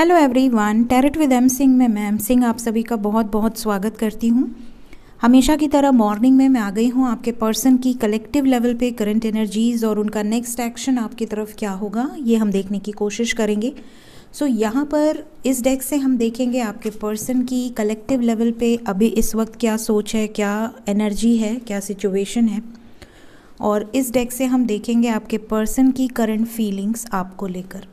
Hello everyone tarot with M Singh में मैं M Singh आप सभी का बहुत बहुत स्वागत करती हूँ। हमेशा की तरह मॉर्निंग में मैं आ गई हूँ आपके पर्सन की कलेक्टिव लेवल पे करंट एनर्जीज़ और उनका नेक्स्ट एक्शन आपकी तरफ़ क्या होगा ये हम देखने की कोशिश करेंगे। सो so, यहाँ पर इस डेक से हम देखेंगे आपके पर्सन की कलेक्टिव लेवल पे अभी इस वक्त क्या सोच है क्या एनर्जी है क्या सिचुएशन है। और इस डेक से हम देखेंगे आपके पर्सन की करंट फीलिंग्स आपको लेकर।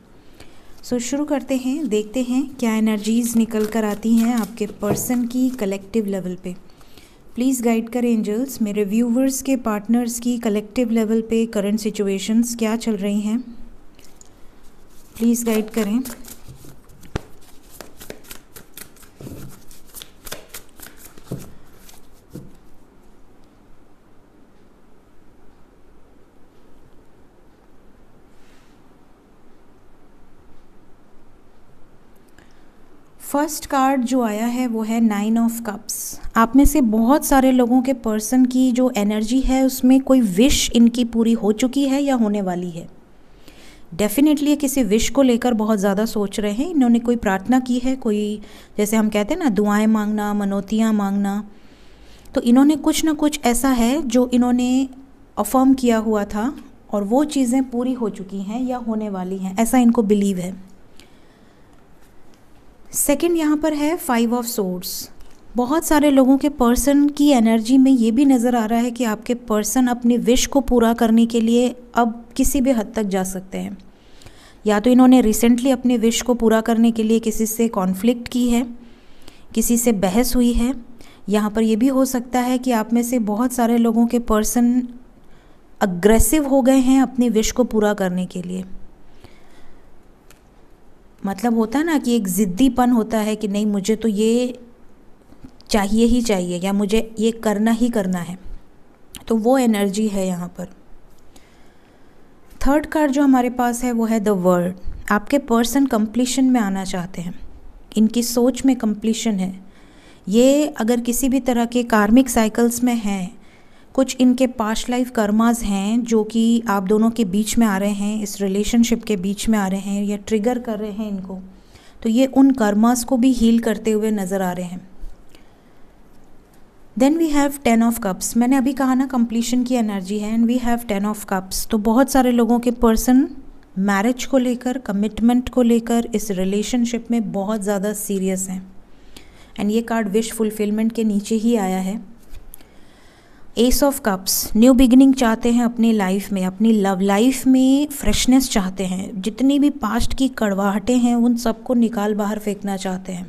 सो so, शुरू करते हैं देखते हैं क्या एनर्जीज़ निकल कर आती हैं आपके पर्सन की कलेक्टिव लेवल पे। प्लीज़ गाइड करें एंजल्स मेरे व्यूवर्स के पार्टनर्स की कलेक्टिव लेवल पे करंट सिचुएशंस क्या चल रही हैं। प्लीज़ गाइड करें। फ़र्स्ट कार्ड जो आया है वो है नाइन ऑफ़ कप्स। आप में से बहुत सारे लोगों के पर्सन की जो एनर्जी है, उसमें कोई विश इनकी पूरी हो चुकी है या होने वाली है? डेफिनेटली किसी विश को लेकर बहुत ज़्यादा सोच रहे हैं। इन्होंने कोई प्रार्थना की है? कोई, जैसे हम कहते हैं ना, दुआएँ मांगना, मनोतियाँ मांगना। तो इन्होंने कुछ ना कुछ ऐसा है जो इन्होंने अफर्म किया हुआ था और वो चीज़ें पूरी हो चुकी हैं या होने वाली हैं। ऐसा इनको बिलीव है। सेकंड यहाँ पर है फाइव ऑफ़ सोर्स बहुत सारे लोगों के पर्सन की एनर्जी में ये भी नज़र आ रहा है कि आपके पर्सन अपने विश को पूरा करने के लिए अब किसी भी हद तक जा सकते हैं. या तो इन्होंने रिसेंटली अपने विश को पूरा करने के लिए किसी से कॉन्फ्लिक्ट की है, किसी से बहस हुई है. यहाँ पर यह भी हो सकता है कि आप में से बहुत सारे लोगों के पर्सन अग्रेसिव हो गए हैं अपने विश को पूरा करने के लिए. मतलब होता है ना कि एक ज़िद्दीपन होता है कि नहीं, मुझे तो ये चाहिए ही चाहिए, या मुझे ये करना ही करना है। तो वो एनर्जी है यहाँ पर। थर्ड कार्ड जो हमारे पास है वो है द वर्ड आपके पर्सन कंप्लीशन में आना चाहते हैं। इनकी सोच में कंप्लीशन है। ये अगर किसी भी तरह के कार्मिक साइकिल्स में हैं कुछ इनके पास्ट लाइफ कर्माज हैं, जो कि आप दोनों के बीच में आ रहे हैं, इस रिलेशनशिप के बीच में आ रहे हैं, या ट्रिगर कर रहे हैं इनको तो ये उन कर्मास को भी हील करते हुए नज़र आ रहे हैं। Then we have ten of cups मैंने अभी कहा ना कंप्लीशन की एनर्जी है and we have ten of cups तो बहुत सारे लोगों के पर्सन मैरिज को लेकर कमिटमेंट को लेकर, इस रिलेशनशिप में बहुत ज़्यादा सीरियस हैं। एंड ये कार्ड विश फुलफिलमेंट के नीचे ही आया है। Ace of cups new beginning चाहते हैं अपनी लाइफ में, अपनी लव लाइफ में फ्रेशनेस चाहते हैं। जितनी भी पास्ट की कड़वाहटें हैं, उन सबको निकाल बाहर फेंकना चाहते हैं।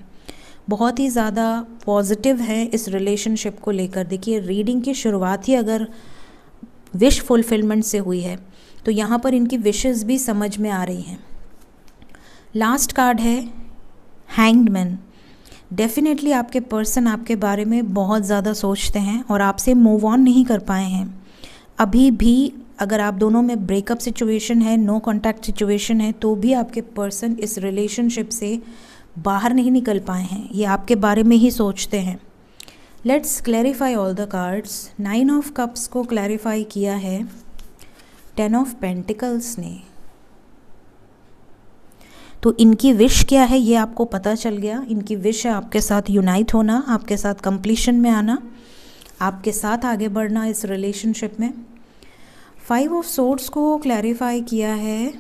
बहुत ही ज़्यादा पॉजिटिव है इस रिलेशनशिप को लेकर। देखिए रीडिंग की शुरुआत ही अगर विश फुलफिलमेंट से हुई है तो यहाँ पर इनकी विशेज़ भी समझ में आ रही हैं। लास्ट कार्ड है हैंग्ड मैन डेफिनेटली आपके पर्सन आपके बारे में बहुत ज़्यादा सोचते हैं और आपसे मूव ऑन नहीं कर पाए हैं। अभी भी अगर आप दोनों में ब्रेकअप सिचुएशन है नो कॉन्टैक्ट सिचुएशन है तो भी आपके पर्सन इस रिलेशनशिप से बाहर नहीं निकल पाए हैं। ये आपके बारे में ही सोचते हैं। Let's clarify all the cards nine of cups को क्लैरिफाई किया है। टेन ऑफ़ पेंटिकल्स ने। तो इनकी विश क्या है, ये आपको पता चल गया। इनकी विश है आपके साथ यूनाइट होना, आपके साथ कंप्लीशन में आना, आपके साथ आगे बढ़ना इस रिलेशनशिप में। फाइव ऑफ़ सोर्ट्स को क्लैरिफाई किया है।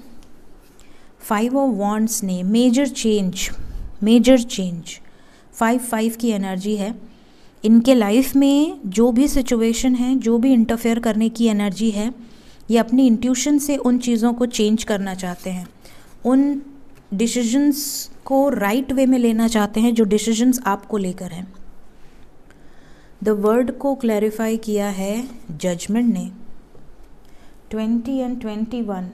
फाइव ऑफ़ वॉन्ट्स ने major change major change five five की एनर्जी है। इनके लाइफ में जो भी सिचुएशन है, जो भी इंटरफेयर करने की एनर्जी है, ये अपनी इंट्यूशन से उन चीज़ों को चेंज करना चाहते हैं। उन डिसीजंस को राइट right वे में लेना चाहते हैं, जो डिसीजंस आपको लेकर हैं। द वर्ड को क्लैरिफाई किया है जजमेंट ने। ट्वेंटी एंड ट्वेंटी वन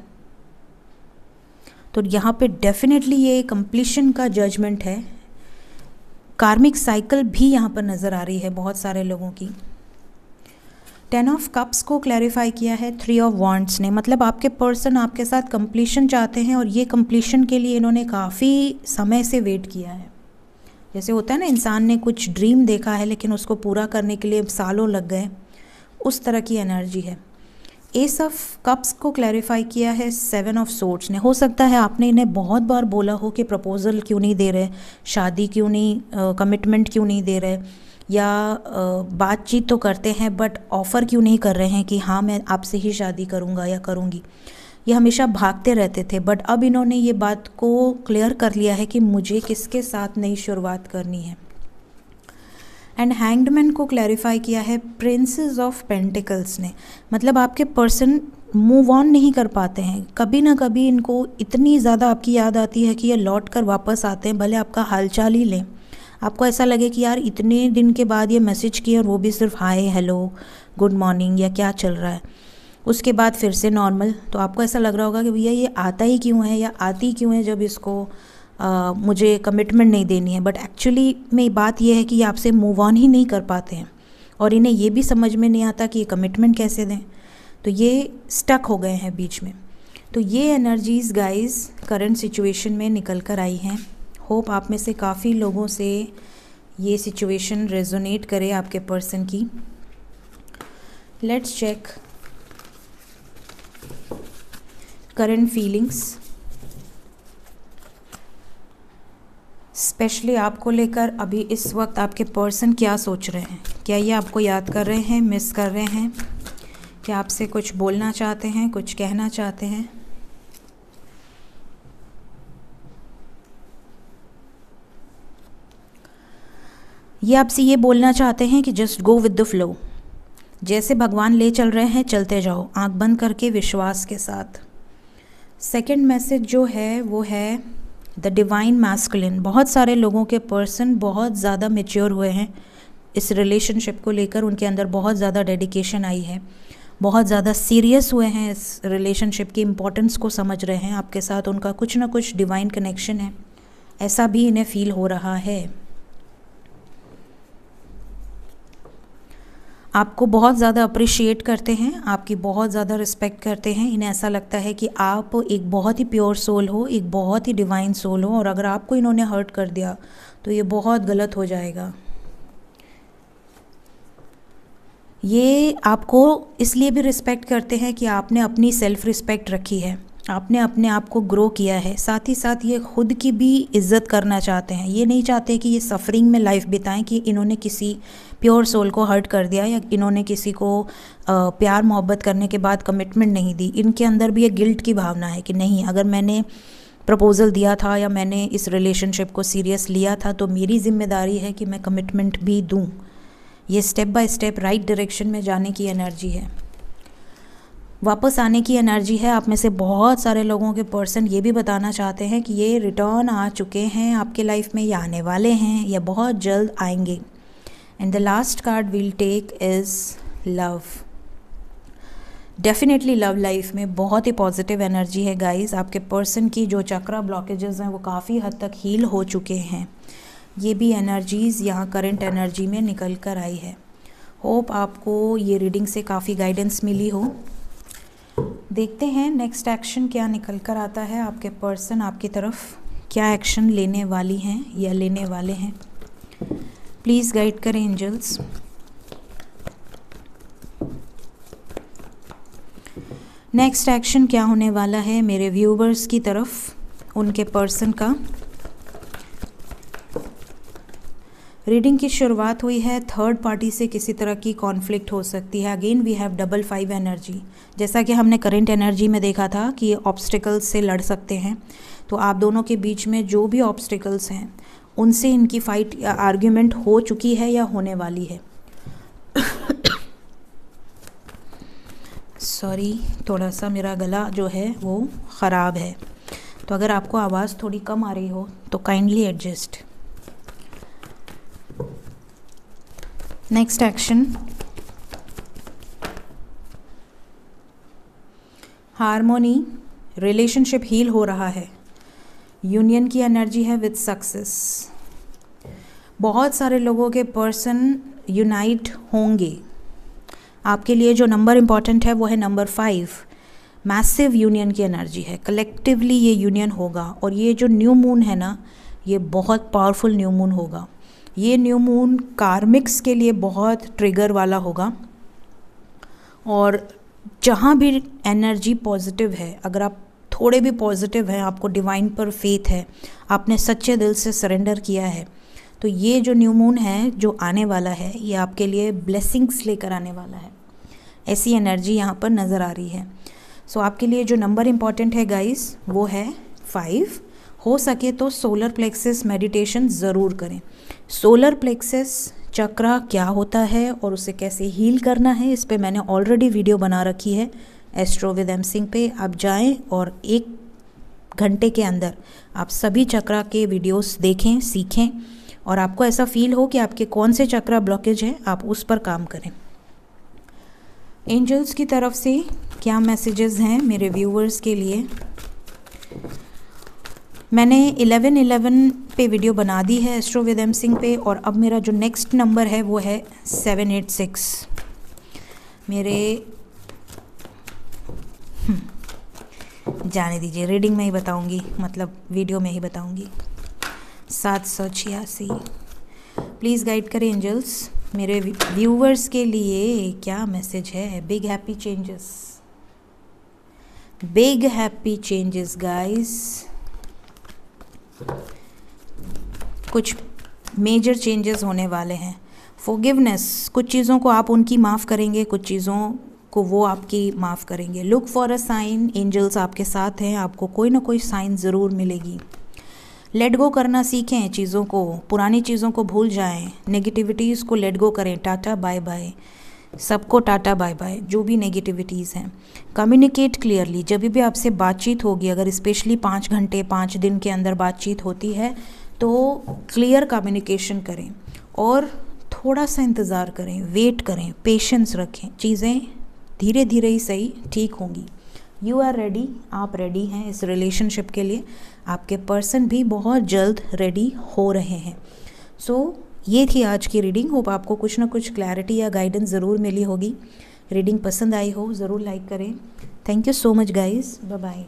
तो यहाँ पे डेफिनेटली ये कंप्लीशन का जजमेंट है। कार्मिक साइकिल भी यहाँ पर नज़र आ रही है बहुत सारे लोगों की। टेन ऑफ़ कप्स को क्लैरिफाई किया है थ्री ऑफ़ वांट्स ने। मतलब आपके पर्सन आपके साथ कंप्लीशन चाहते हैं और ये कंप्लीशन के लिए इन्होंने काफ़ी समय से वेट किया है। जैसे होता है ना, इंसान ने कुछ ड्रीम देखा है, लेकिन उसको पूरा करने के लिए सालों लग गए। उस तरह की एनर्जी है। एस ऑफ़ कप्स को क्लैरिफाई किया है सेवन ऑफ़ सोर्ट्स ने। हो सकता है आपने इन्हें बहुत बार बोला हो कि प्रपोज़ल क्यों नहीं दे रहे, शादी क्यों नहीं कमिटमेंट क्यों नहीं दे रहे। या बातचीत तो करते हैं बट ऑफ़र क्यों नहीं कर रहे हैं कि हाँ मैं आपसे ही शादी करूँगा या करूँगी? ये हमेशा भागते रहते थे बट अब इन्होंने ये बात को क्लियर कर लिया है कि मुझे किसके साथ नई शुरुआत करनी है। एंड हैंगडमैन को क्लैरिफाई किया है प्रिंसेस ऑफ़ पेंटिकल्स ने। मतलब आपके पर्सन मूव ऑन नहीं कर पाते हैं। कभी ना कभी इनको इतनी ज़्यादा आपकी याद आती है कि ये लौट कर वापस आते हैं, भले आपका हालचाल ही लें। आपको ऐसा लगे कि यार इतने दिन के बाद ये मैसेज किए और वो भी सिर्फ़ हाय हेलो गुड मॉर्निंग या क्या चल रहा है। उसके बाद फिर से नॉर्मल तो आपको ऐसा लग रहा होगा कि भैया ये आता ही क्यों है या आती क्यों है जब इसको आ, मुझे कमिटमेंट नहीं देनी है। बट एक्चुअली में बात यह है कि ये आपसे मूव ऑन ही नहीं कर पाते हैं। और इन्हें ये भी समझ में नहीं आता कि ये कमिटमेंट कैसे दें। तो ये स्टक हो गए हैं बीच में। तो ये एनर्जीज़ गाइस करंट सिचुएशन में निकल कर आई हैं। होप आप में से काफ़ी लोगों से ये सिचुएशन रेजोनेट करे आपके पर्सन की। Let's check current feelings specially आपको लेकर अभी इस वक्त आपके पर्सन क्या सोच रहे हैं? क्या ये आपको याद कर रहे हैं? मिस कर रहे हैं? क्या आपसे कुछ बोलना चाहते हैं? कुछ कहना चाहते हैं? ये आपसे ये बोलना चाहते हैं कि just go with the flow जैसे भगवान ले चल रहे हैं, चलते जाओ, आँख बंद करके विश्वास के साथ। सेकंड मैसेज जो है, वो है द डिवाइन मैस्कुलिन बहुत सारे लोगों के पर्सन बहुत ज़्यादा मेच्योर हुए हैं। इस रिलेशनशिप को लेकर उनके अंदर बहुत ज़्यादा डेडिकेशन आई है। बहुत ज़्यादा सीरियस हुए हैं इस रिलेशनशिप की इम्पोर्टेंस को समझ रहे हैं। आपके साथ उनका कुछ ना कुछ डिवाइन कनेक्शन है। ऐसा भी इन्हें फील हो रहा है। आपको बहुत ज़्यादा अप्रिशिएट करते हैं, आपकी बहुत ज़्यादा रिस्पेक्ट करते हैं। इन्हें ऐसा लगता है कि आप एक बहुत ही प्योर सोल हो, एक बहुत ही डिवाइन सोल हो और अगर आपको इन्होंने हर्ट कर दिया तो ये बहुत गलत हो जाएगा। ये आपको इसलिए भी रिस्पेक्ट करते हैं कि आपने अपनी सेल्फ़ रिस्पेक्ट रखी है। आपने अपने आप को ग्रो किया है, साथ ही साथ ये खुद की भी इज़्ज़त करना चाहते हैं। ये नहीं चाहते कि ये सफरिंग में लाइफ बिताएँ कि इन्होंने किसी प्योर सोल को हर्ट कर दिया या इन्होंने किसी को प्यार मोहब्बत करने के बाद कमिटमेंट नहीं दी। इनके अंदर भी एक गिल्ट की भावना है कि नहीं, अगर मैंने प्रपोज़ल दिया था या मैंने इस रिलेशनशिप को सीरियस लिया था तो मेरी ज़िम्मेदारी है कि मैं कमिटमेंट भी दूँ। ये step by step right direction में जाने की एनर्जी है। वापस आने की एनर्जी है। आप में से बहुत सारे लोगों के पर्सन ये भी बताना चाहते हैं कि ये रिटर्न आ चुके हैं आपके लाइफ में या आने वाले हैं या बहुत जल्द आएँगे। And the last card will take is love definitely love life में बहुत ही पॉजिटिव एनर्जी है गाइस आपके पर्सन की जो चक्रा ब्लॉकेजेस हैं, वो काफ़ी हद तक हील हो चुके हैं। ये भी एनर्जीज़ यहाँ करंट एनर्जी में निकल कर आई है। होप आपको ये रीडिंग से काफ़ी गाइडेंस मिली हो। देखते हैं नेक्स्ट एक्शन क्या निकल कर आता है आपके पर्सन आपकी तरफ़। क्या एक्शन लेने वाली हैं या लेने वाले हैं? प्लीज़ गाइड करें एंजल्स नेक्स्ट एक्शन क्या होने वाला है मेरे व्यूवर्स की तरफ़, उनके पर्सन का। रीडिंग की शुरुआत हुई है थर्ड पार्टी से किसी तरह की कॉन्फ्लिक्ट हो सकती है। Again we have double five energy जैसा कि हमने करेंट एनर्जी में देखा था कि ऑब्स्टिकल्स से लड़ सकते हैं। तो आप दोनों के बीच में जो भी ऑब्स्टिकल्स हैं, उनसे इनकी फ़ाइट या आर्ग्यूमेंट हो चुकी है या होने वाली है। सॉरी थोड़ा सा मेरा गला जो है वो ख़राब है। तो अगर आपको आवाज़ थोड़ी कम आ रही हो तो kindly adjust next action harmony relationship heal हो रहा है. यूनियन की एनर्जी है विद सक्सेस बहुत सारे लोगों के पर्सन यूनाइट होंगे. आपके लिए जो नंबर इंपॉर्टेंट है वो है नंबर फाइव मैसिव यूनियन की एनर्जी है. कलेक्टिवली ये यूनियन होगा और ये जो न्यू मून है ना, ये बहुत पावरफुल न्यू मून होगा. ये न्यू मून कार्मिक्स के लिए बहुत ट्रिगर वाला होगा। और जहाँ भी एनर्जी पॉजिटिव है अगर आप थोड़े भी पॉजिटिव हैं आपको डिवाइन पर फेथ है आपने सच्चे दिल से सरेंडर किया है तो ये जो न्यू मून है जो आने वाला है ये आपके लिए ब्लेसिंग्स लेकर आने वाला है। ऐसी एनर्जी यहाँ पर नज़र आ रही है। सो so, आपके लिए जो नंबर इंपॉर्टेंट है गाइस वो है फाइव हो सके तो सोलर प्लेक्सिस मेडिटेशन ज़रूर करें। सोलर प्लेक्सिस चक्रा क्या होता है और उसे कैसे हील करना है, इस पर मैंने ऑलरेडी वीडियो बना रखी है। एस्ट्रो विद एम सिंह पे आप जाएँ और एक घंटे के अंदर आप सभी चक्रा के वीडियोस देखें, सीखें और आपको ऐसा फील हो कि आपके कौन से चक्रा ब्लॉकेज हैं, आप उस पर काम करें। एंजल्स की तरफ़ से क्या मैसेजेस हैं मेरे व्यूवर्स के लिए? मैंने 11 11 पे वीडियो बना दी है एस्ट्रो विद एम सिंह पे और अब मेरा जो नेक्स्ट नंबर है वो है सेवन एट सिक्स मेरे हम्म, जाने दीजिए रीडिंग में ही बताऊँगी मतलब वीडियो में ही बताऊँगी। सात सौ छियासी। प्लीज़ गाइड करें एंजल्स मेरे व्यूवर्स के लिए क्या मैसेज है? Big happy changes big happy changes guys कुछ मेजर चेंजेस होने वाले हैं। फोगिवनेस कुछ चीज़ों को आप उनकी माफ़ करेंगे, कुछ चीज़ों को वो आपकी माफ़ करेंगे। Look for a sign angels आपके साथ हैं, आपको कोई ना कोई साइन ज़रूर मिलेगी। लेट गो करना सीखें चीज़ों को, पुरानी चीज़ों को भूल जाएँ। नेगेटिविटीज़ को लेट गो करें। टाटा बाय बाय सबको टाटा बाय बाय जो भी नेगेटिविटीज़ हैं। कम्युनिकेट क्लियरली जब भी आपसे बातचीत होगी अगर स्पेशली पाँच घंटे पाँच दिन के अंदर बातचीत होती है तो क्लियर कम्युनिकेशन करें और थोड़ा सा इंतज़ार करें वेट करें पेशेंस रखें। चीज़ें धीरे धीरे ही सही ठीक होंगी। यू आर रेडी आप रेडी हैं इस रिलेशनशिप के लिए। आपके पर्सन भी बहुत जल्द रेडी हो रहे हैं। सो so, ये थी आज की रीडिंग होप आपको कुछ ना कुछ क्लैरिटी या गाइडेंस ज़रूर मिली होगी. रीडिंग पसंद आई हो, ज़रूर लाइक करें. Thank you so much guys bye bye